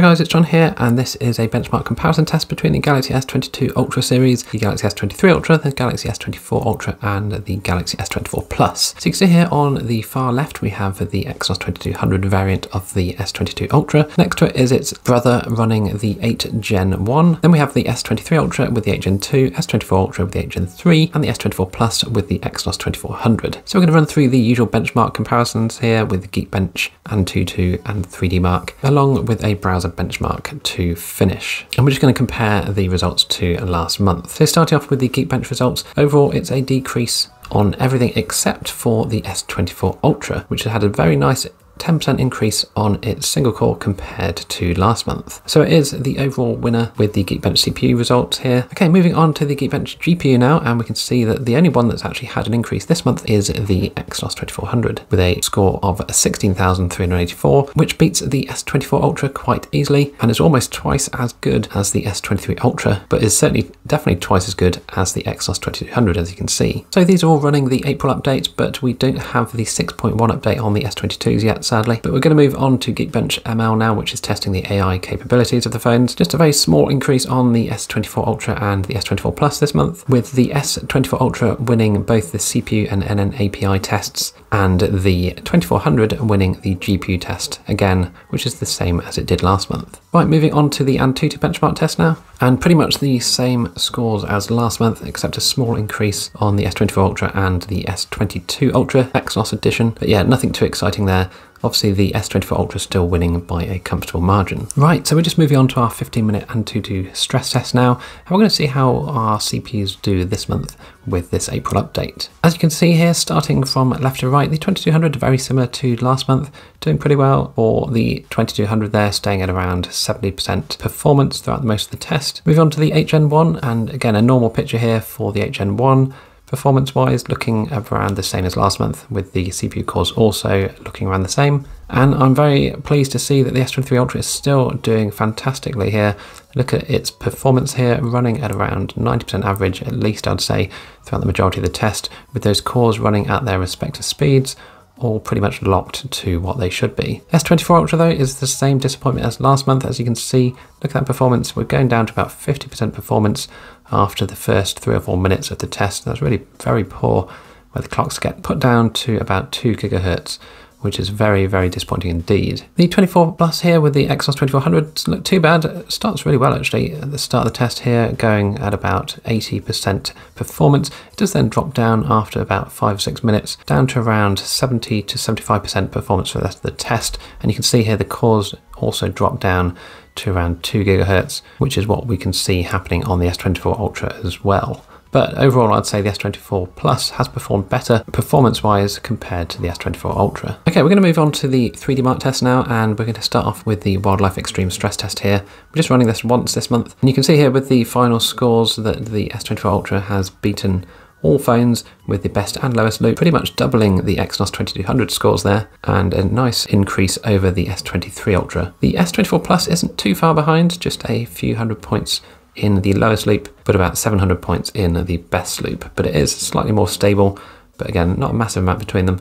Hi guys, it's John here, and this is a benchmark comparison test between the Galaxy S22 Ultra series, the Galaxy S23 Ultra, the Galaxy S24 Ultra, and the Galaxy S24 Plus. So you can see here on the far left, we have the Exynos 2200 variant of the S22 Ultra. Next to it is its brother running the 8 Gen 1. Then we have the S23 Ultra with the 8 Gen 2, S24 Ultra with the 8 Gen 3, and the S24 Plus with the Exynos 2400. So we're going to run through the usual benchmark comparisons here with Geekbench, and 3D Mark, along with a browser benchmark to finish. And we're just going to compare the results to last month. So starting off with the Geekbench results, overall it's a decrease on everything except for the S24 Ultra, which had a very nice 10% increase on its single core compared to last month. So it is the overall winner with the Geekbench CPU results here. Okay, moving on to the Geekbench GPU now, and we can see that the only one that's actually had an increase this month is the Exynos 2400 with a score of 16,384, which beats the S24 Ultra quite easily and is almost twice as good as the S23 Ultra, but is certainly definitely twice as good as the Exynos 2200 as you can see. So these are all running the April update, but we don't have the 6.1 update on the S22s yet, sadly. But we're going to move on to Geekbench ML now, which is testing the AI capabilities of the phones. Just a very small increase on the S24 Ultra and the S24 Plus this month, with the S24 Ultra winning both the CPU and NN API tests, and the 2400 winning the GPU test again, which is the same as it did last month. Right, moving on to the Antutu benchmark test now, and pretty much the same scores as last month, except a small increase on the S24 Ultra and the S22 Ultra Exynos edition. But yeah, nothing too exciting there. Obviously, the S24 Ultra is still winning by a comfortable margin. Right, so we're just moving on to our 15 minute Antutu stress test now. And we're going to see how our CPUs do this month with this April update. As you can see here, starting from left to right, the 2200 very similar to last month, doing pretty well, or the 2200 there staying at around 70% performance throughout most of the test. Moving on to the 8 Gen 1, and again, a normal picture here for the 8 Gen 1, Performance wise, looking around the same as last month, with the CPU cores also looking around the same. And I'm very pleased to see that the S23 Ultra is still doing fantastically here. Look at its performance here, running at around 90% average, at least I'd say, throughout the majority of the test, with those cores running at their respective speeds all pretty much locked to what they should be. S24 Ultra though is the same disappointment as last month. As you can see, look at that performance. We're going down to about 50% performance after the first three or four minutes of the test. That's really very poor where the clocks get put down to about 2 gigahertz which is very, very disappointing indeed. The 24 Plus here with the Exynos 2400 doesn't look too bad. It starts really well actually at the start of the test here, going at about 80% performance. It does then drop down after about five or six minutes, down to around 70 to 75% performance for the rest of the test. And you can see here the cores also drop down to around 2 gigahertz, which is what we can see happening on the S24 Ultra as well. But overall, I'd say the S24 Plus has performed better performance-wise compared to the S24 Ultra. Okay, we're going to move on to the 3D Mark test now, and we're going to start off with the Wildlife Extreme Stress Test here. We're just running this once this month, and you can see here with the final scores that the S24 Ultra has beaten all phones with the best and lowest loop, pretty much doubling the Exynos 2200 scores there, and a nice increase over the S23 Ultra. The S24 Plus isn't too far behind, just a few hundred points in the lowest loop, but about 700 points in the best loop. But it is slightly more stable, but again, not a massive amount between them,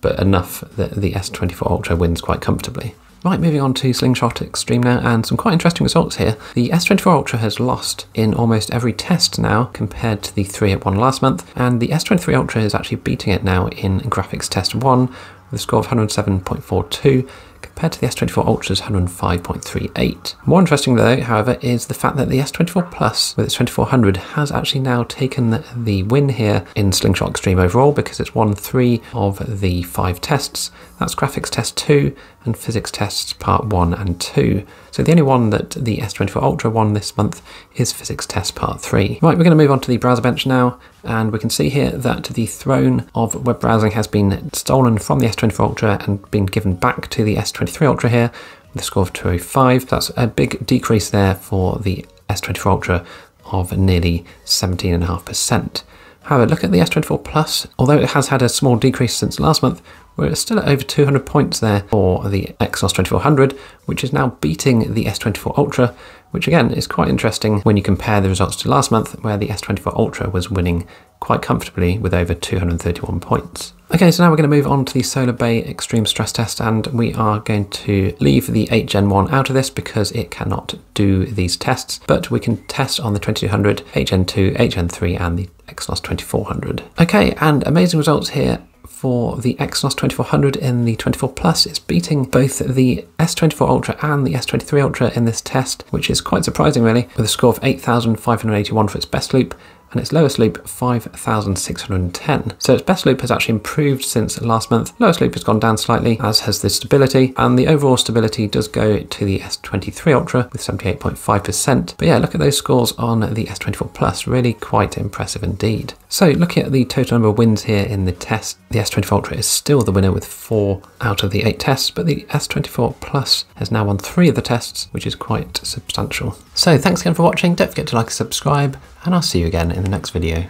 but enough that the S24 Ultra wins quite comfortably. Right, moving on to Slingshot Extreme now, and some quite interesting results here. The S24 Ultra has lost in almost every test now compared to the 3 it won last month, and the S23 Ultra is actually beating it now in graphics test 1 with a score of 107.42 compared to the S24 Ultra's 105.38. More interesting though, however, is the fact that the S24 Plus with its 2400 has actually now taken the win here in Slingshot Extreme overall because it's won three of the five tests. That's graphics test 2 and physics tests part 1 and 2. So the only one that the S24 Ultra won this month is physics test part 3. Right, we're going to move on to the browser bench now, and we can see here that the throne of web browsing has been stolen from the S24 Ultra and been given back to the S23 Ultra here with a score of 205. That's a big decrease there for the S24 Ultra of nearly 17.5%. However, look at the S24 Plus. Although it has had a small decrease since last month, we're still at over 200 points there for the Exynos 2400, which is now beating the S24 Ultra, which again is quite interesting when you compare the results to last month, where the S24 Ultra was winning quite comfortably with over 231 points. Okay, so now we're going to move on to the Solar Bay Extreme Stress Test, and we are going to leave the 8 Gen 1 out of this because it cannot do these tests, but we can test on the 2200, 8 Gen 2, 8 Gen 3, and the Exynos 2400. Okay, and amazing results here for the Exynos 2400 in the 24 Plus. It's beating both the S24 Ultra and the S23 Ultra in this test, which is quite surprising really, with a score of 8,581 for its best loop and its lowest loop 5,610. So its best loop has actually improved since last month. Lowest loop has gone down slightly, as has the stability, and the overall stability does go to the S23 Ultra with 78.5%. But yeah, look at those scores on the S24 Plus, really quite impressive indeed. So looking at the total number of wins here in the test, the S24 Ultra is still the winner with four out of the eight tests, but the S24 Plus has now won three of the tests, which is quite substantial. So thanks again for watching. Don't forget to like and subscribe, and I'll see you again in the next video.